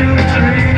two, three.